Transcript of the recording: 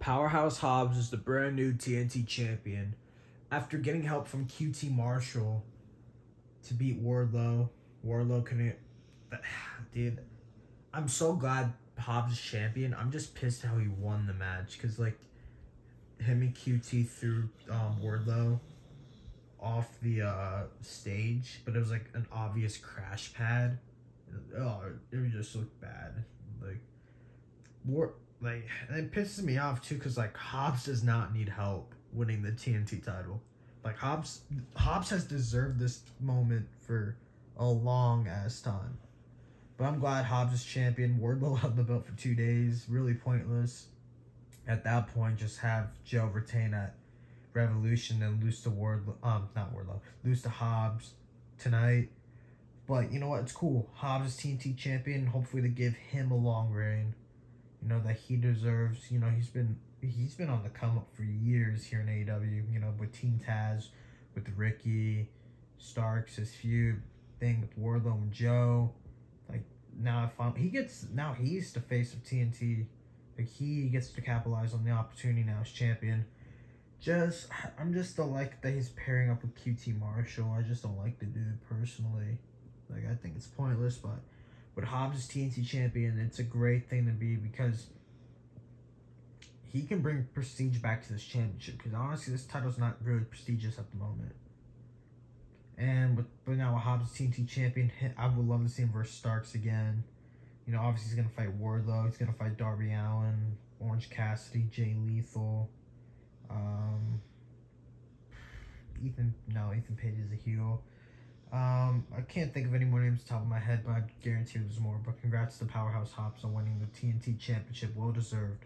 Powerhouse Hobbs is the brand new TNT champion. After getting help from QT Marshall to beat Wardlow, Wardlow couldn't. Dude, I'm so glad Hobbs is champion. I'm just pissed how he won the match because like him and QT threw um, Wardlow off the uh, stage, but it was like an obvious crash pad. Oh, it just looked bad. Like, War like it pisses me off too because like Hobbs does not need help winning the TNT title. Like Hobbs, Hobbs has deserved this moment for a long ass time. But I'm glad Hobbs is champion. Wardlow held the belt for two days. Really pointless. At that point, just have Joe retain at Revolution and lose to Wardlow. Um, not Wardlow. Lose to Hobbs tonight. But you know what? It's cool. Hobbs is TNT champion. Hopefully, they give him a long reign. You know that he deserves. You know he's been he's been on the come up for years here in AEW. You know with Team Taz, with Ricky, Starks, his feud thing with Wardlow and Joe Like now I found he gets now he's the face of TNT. Like he gets to capitalize on the opportunity now as champion. Just I'm just don't like that he's pairing up with QT Marshall. I just don't like the dude personally. Like I think it's pointless, but with Hobbs as TNT champion, it's a great thing to be because he can bring prestige back to this championship. Because honestly, this title's not really prestigious at the moment. And with but now Hobbs TNT champion, I would love to see him versus Starks again. You know, obviously he's gonna fight Wardlow. He's gonna fight Darby Allin, Orange Cassidy, Jay Lethal. Um, Ethan, no, Ethan Page is a heel. Um, I can't think of any more names top of my head, but I guarantee there's more. But congrats to Powerhouse Hobbs on winning the TNT Championship, well deserved.